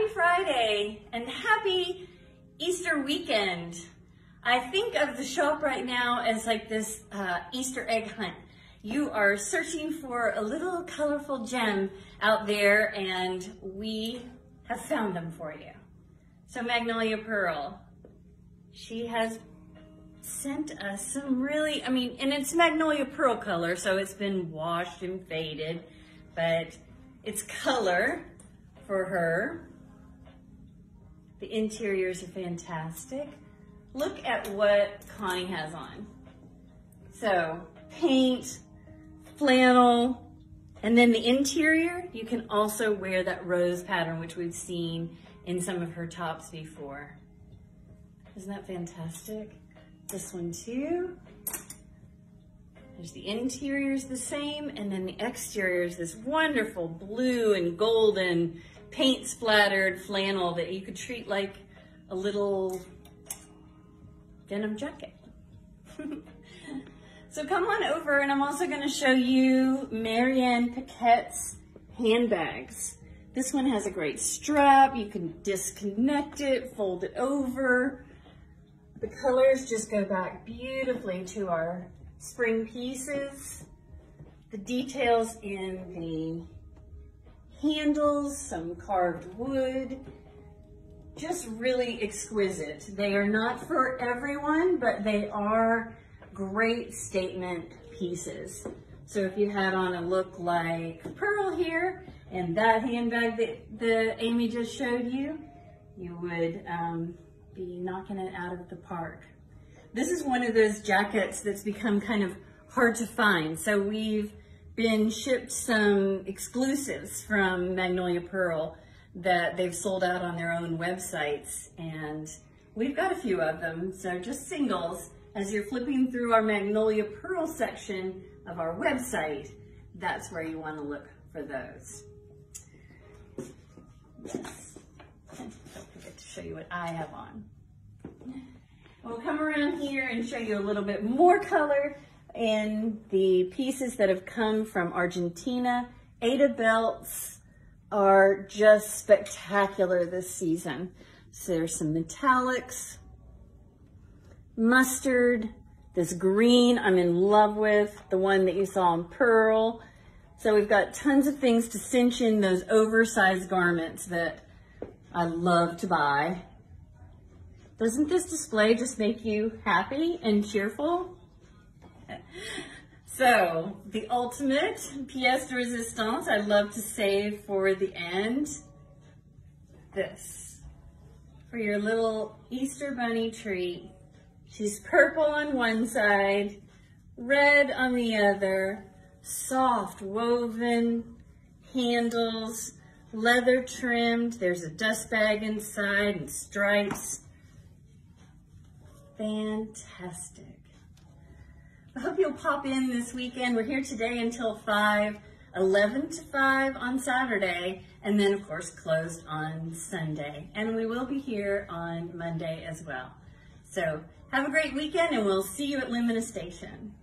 happy Friday and happy Easter weekend. I think of the shop right now as like this uh, Easter egg hunt. You are searching for a little colorful gem out there and we have found them for you. So Magnolia Pearl, she has sent us some really, I mean, and it's Magnolia Pearl color, so it's been washed and faded, but it's color for her. The interiors are fantastic. Look at what Connie has on. So paint, flannel, and then the interior, you can also wear that rose pattern, which we've seen in some of her tops before. Isn't that fantastic? This one too. There's the interior is the same, and then the exterior is this wonderful blue and golden paint splattered flannel that you could treat like a little denim jacket. so come on over and I'm also gonna show you Marian Paquette's handbags. This one has a great strap. You can disconnect it, fold it over. The colors just go back beautifully to our spring pieces. The details in the handles, some carved wood, just really exquisite. They are not for everyone, but they are great statement pieces. So if you had on a look like Pearl here and that handbag that the Amy just showed you, you would um, be knocking it out of the park. This is one of those jackets that's become kind of hard to find. So we've been shipped some exclusives from Magnolia Pearl that they've sold out on their own websites. And we've got a few of them. So just singles. As you're flipping through our Magnolia Pearl section of our website, that's where you want to look for those. Yes. Don't forget to show you what I have on. We'll come around here and show you a little bit more color in the pieces that have come from Argentina. Ada belts are just spectacular this season. So there's some metallics, mustard, this green I'm in love with, the one that you saw in pearl. So we've got tons of things to cinch in those oversized garments that I love to buy. Doesn't this display just make you happy and cheerful? So, the ultimate pièce de résistance I love to save for the end. This. For your little Easter bunny treat. She's purple on one side, red on the other, soft woven handles, leather trimmed. There's a dust bag inside and stripes. Fantastic. I hope you'll pop in this weekend. We're here today until 5, 11 to 5 on Saturday, and then of course closed on Sunday. And we will be here on Monday as well. So have a great weekend and we'll see you at Lumina Station.